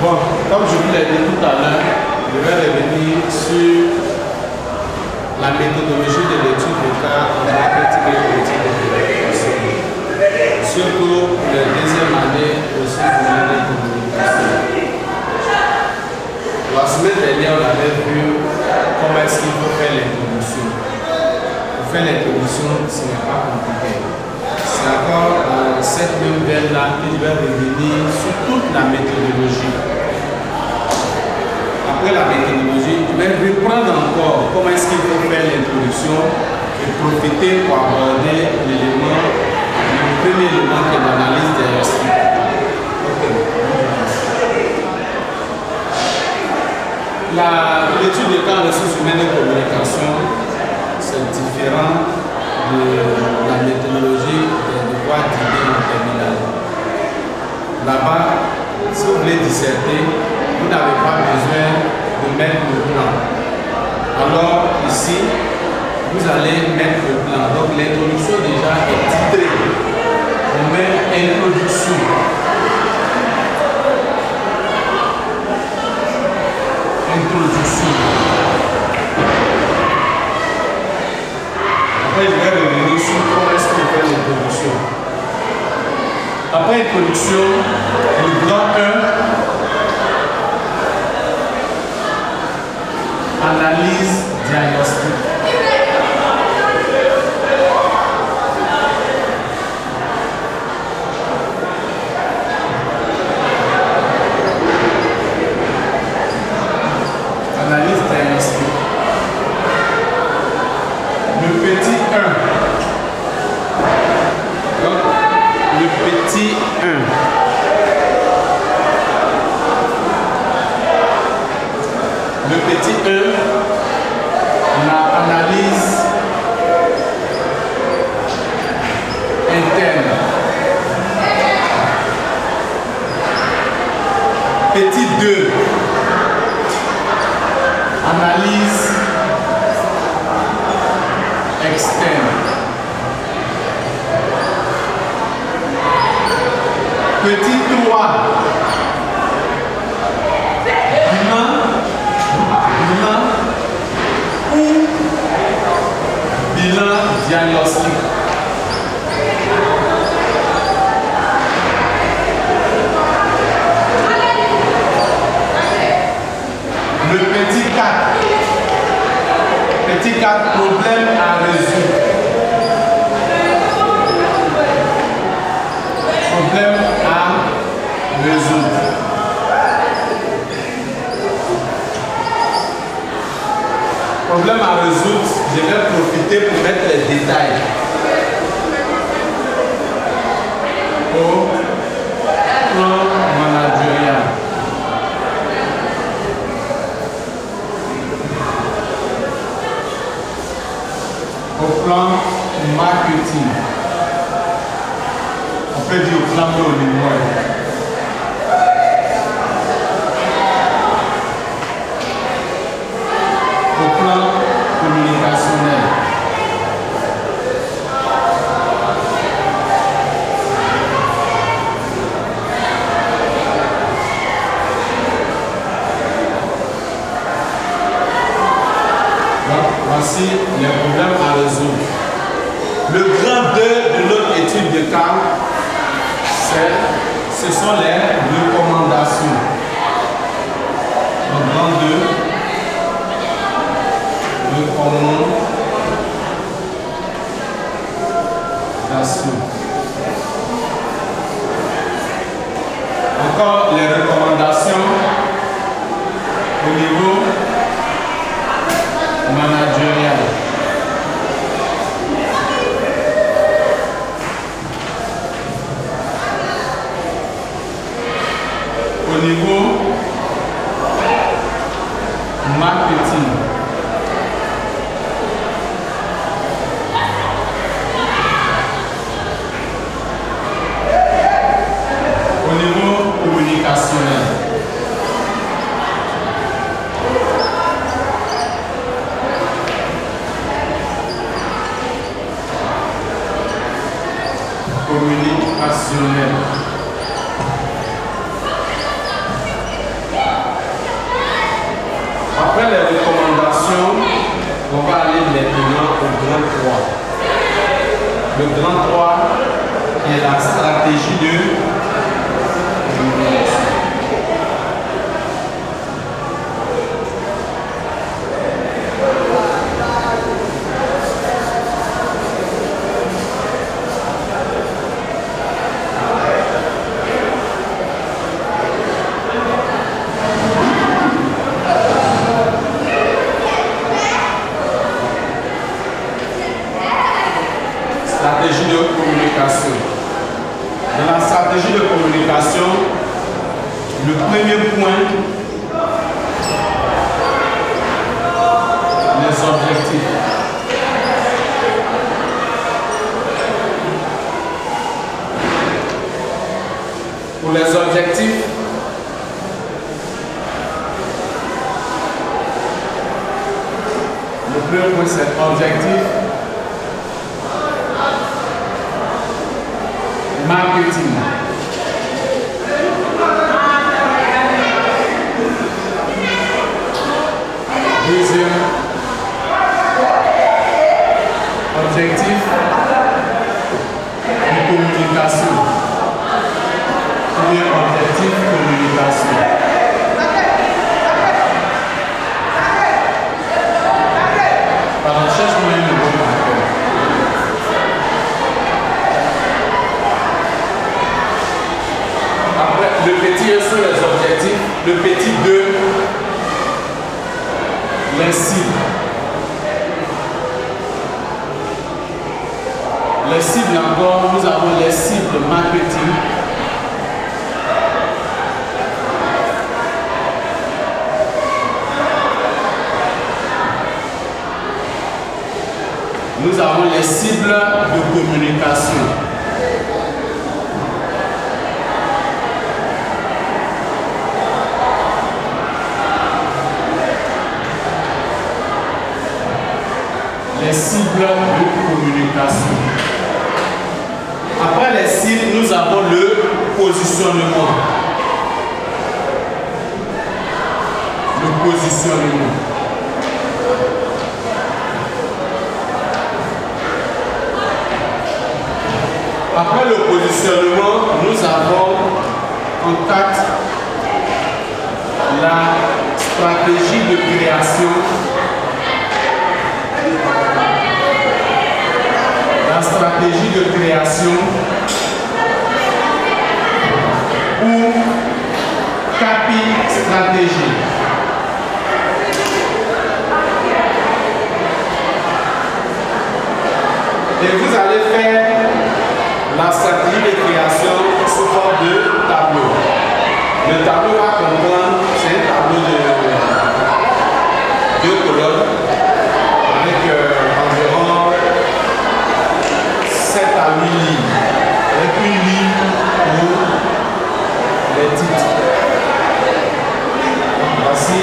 Bon, comme je vous l'ai dit tout à l'heure, je vais revenir sur la méthodologie de l'étude de cas en marketing et politique de communication. Surtout la deuxième année aussi de communication. La semaine dernière, on avait vu comment est-ce qu'il faut faire l'introduction. Pour faire l'introduction, ce n'est pas compliqué. Encore cette même veine-là je vais revenir sur toute la méthodologie après la méthodologie, je vais reprendre encore comment est-ce qu'il faut faire l'introduction et profiter pour aborder l'élément, le premier élément qui est l'analyse des restes. L'étude de cas ressources humaines et communication, c'est différent de la méthodologie Là-bas, si vous voulez disserter, vous n'avez pas besoin de mettre le plan. Alors ici, vous allez mettre le plan. Donc l'introduction déjà est titrée. On met introduction. Introduction. Après introduction, le grand 1 analyse diagnostique. Analyse diagnostique. Le petit 1. Donc, le petit 1. le petit E, la analyse interne. Petit 2, analyse externe. Petit 3, diagnostic. Le petit 4. Petit 4, problème à résoudre. Problème à Problème à résoudre je vais profiter pour mettre les détails. Au plan managérial. Au plan marketing. On peut dire au plan de niveau. les problèmes à résoudre. Le grand 2 de notre étude de cas, ce sont les Au niveau marketing. Au niveau communicationnel. communicationnel. Parler maintenant au grand 3. Le grand 3 est la stratégie de pour les objectifs. Le plus pour cet objectif. Marketing. Deuxième. Objectif. De communication premier objectif communication. Alors, cherche moyen de bon. Après, le petit 1 sur les objectifs, le petit 2, les cibles. les cibles encore, nous avons les cibles marketing, nous avons les cibles de communication. Les cibles de communication. Après les cibles, nous avons le positionnement. Le positionnement. Après le positionnement, nous avons en la stratégie de création. La stratégie de création le tableau va comprendre, c'est un tableau de deux colonnes avec euh, environ 7 à 8 lignes. Avec une ligne pour les titres. Voici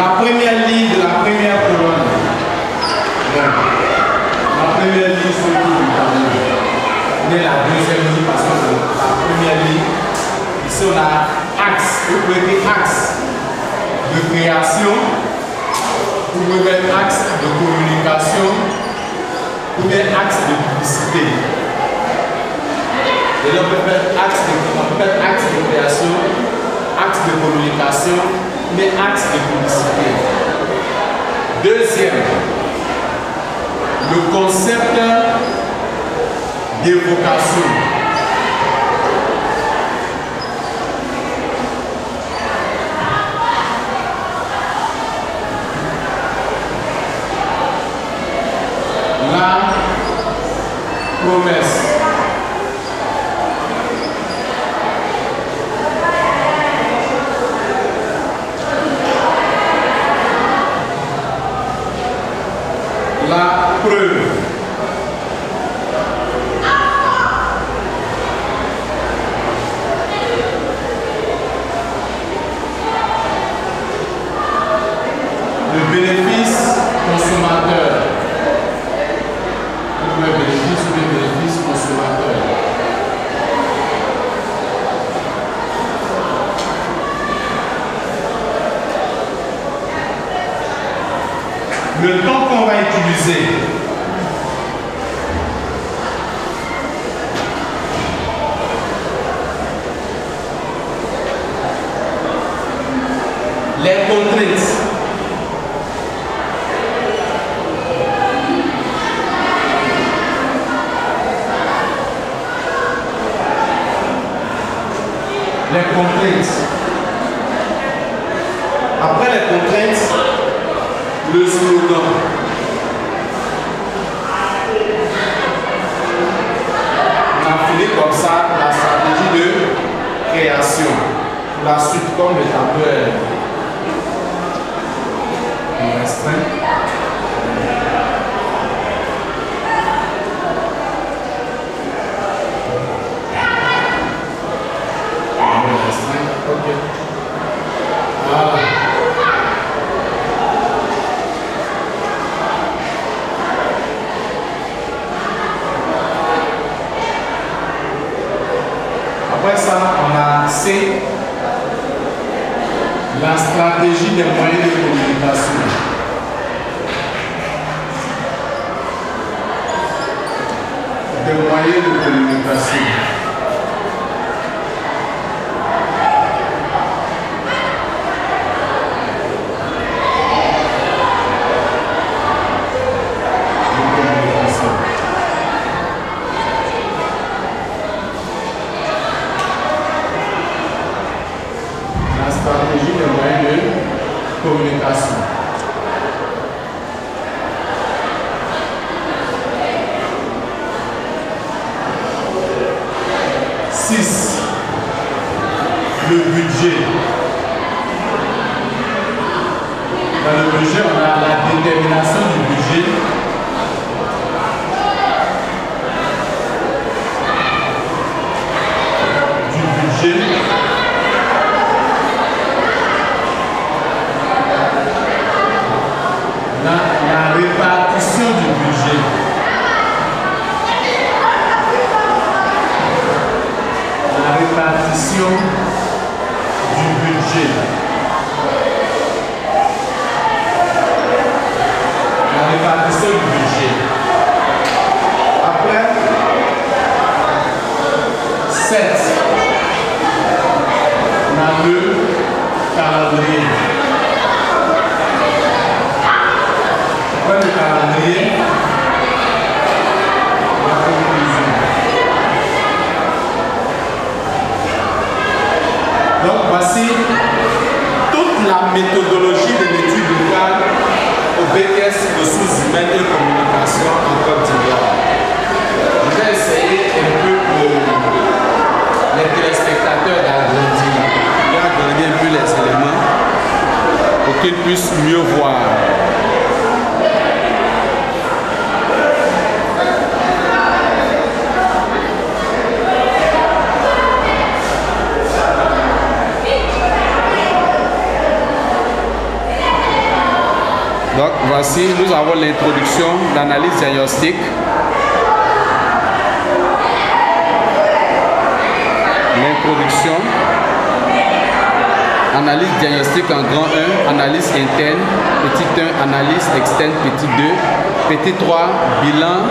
La première ligne de la première colonne. La première ligne, c'est Mais la deuxième ligne, parce que la première ligne, ici on a axe, vous pouvez axe de création, vous pouvez axe de communication, vous pouvez axe de publicité. Et là on peut faire axe de, on peut axe de création, axe de communication, mais acte de publicité. Deuxième, le concept d'évocation. Les contraintes. Les contraintes. Après les contraintes, le slogan. On a fini comme ça la stratégie de La suite comme le tableau est. Restreint, 6. Le budget. Dans le budget, on a la détermination du budget La répartition du budget. La répartition du budget. Après, 7. On a le calendrier. Après le calendrier, la conclusion. Donc voici toute méthodologie de l'étude locale au BTS ressources humaines et communication en Côte d'Ivoire. Je vais essayer un peu pour les téléspectateurs d'agrandir, d'agrandir un peu les éléments pour qu'ils puissent mieux voir. Donc voici, nous avons l'introduction d'analyse diagnostique. L'introduction. Analyse diagnostique en grand 1, analyse interne, petit 1, analyse externe, petit 2, petit 3, bilan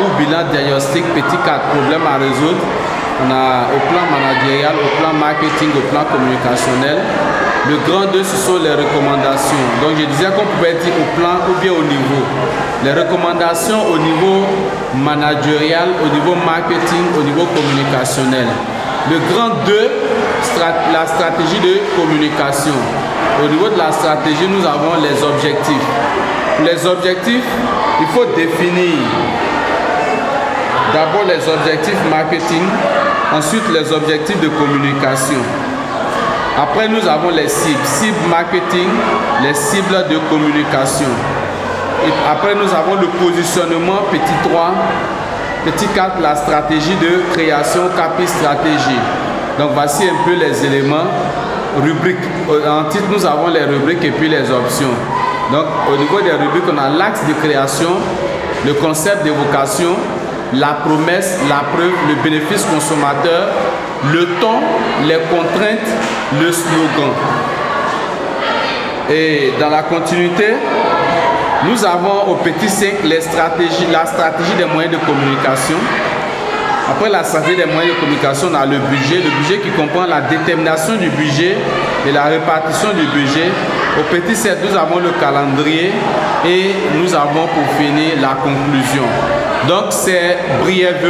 ou bilan diagnostique, petit 4, problème à résoudre. On a au plan managérial, au plan marketing, au plan communicationnel. Le grand 2, ce sont les recommandations. Donc je disais qu'on pouvait dire au plan ou bien au niveau. Les recommandations au niveau managérial, au niveau marketing, au niveau communicationnel. Le grand 2, la stratégie de communication. Au niveau de la stratégie, nous avons les objectifs. Les objectifs, il faut définir d'abord les objectifs marketing, ensuite les objectifs de communication. Après, nous avons les cibles, cibles marketing, les cibles de communication. Après, nous avons le positionnement, petit 3, petit 4, la stratégie de création, capi stratégie. Donc, voici un peu les éléments. Rubrique. En titre, nous avons les rubriques et puis les options. Donc, au niveau des rubriques, on a l'axe de création, le concept d'évocation, la promesse, la preuve, le bénéfice consommateur, le temps, les contraintes, le slogan. Et dans la continuité, nous avons au petit 5 les stratégies, la stratégie des moyens de communication. Après la stratégie des moyens de communication, on a le budget. Le budget qui comprend la détermination du budget et la répartition du budget. Au petit 7, nous avons le calendrier et nous avons pour finir la conclusion. Donc c'est brièvement